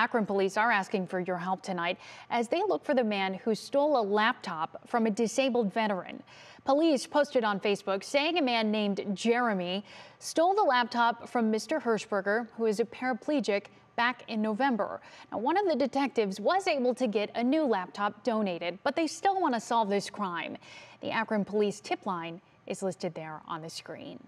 Akron police are asking for your help tonight as they look for the man who stole a laptop from a disabled veteran. Police posted on Facebook saying a man named Jeremy stole the laptop from Mr. Hirschberger, who is a paraplegic, back in November. Now, one of the detectives was able to get a new laptop donated, but they still want to solve this crime. The Akron Police tip line is listed there on the screen.